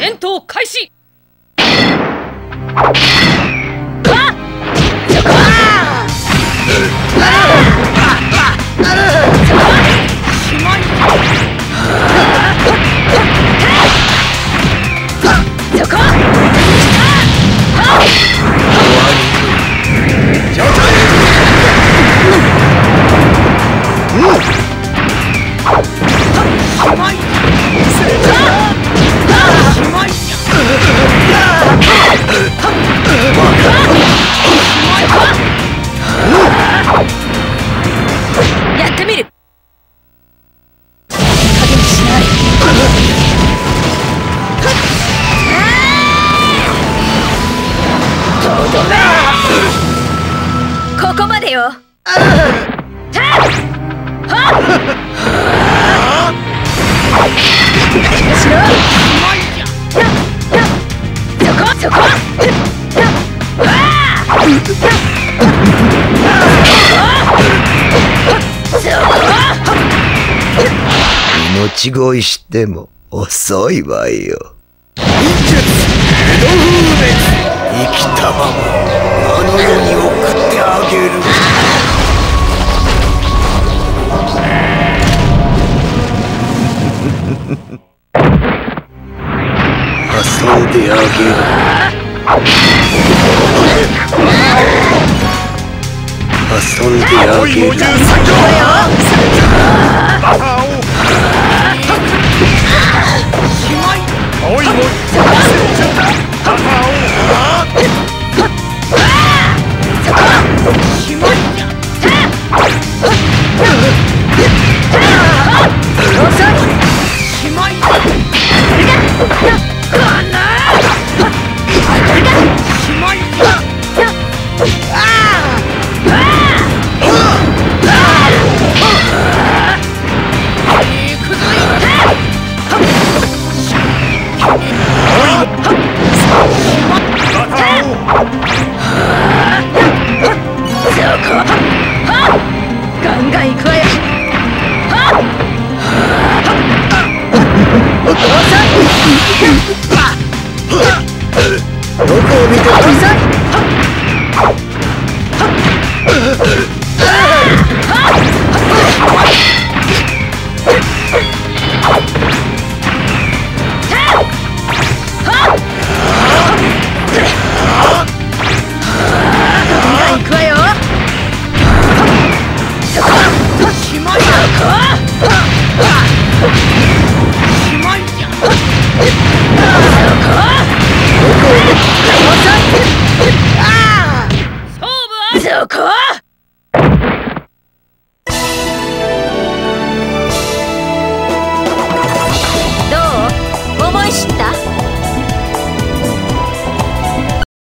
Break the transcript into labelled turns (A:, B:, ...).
A: 戦闘開始よそこ
B: 命乞いしても遅いわよ。
C: 遊んであげる。遊んであげる
A: か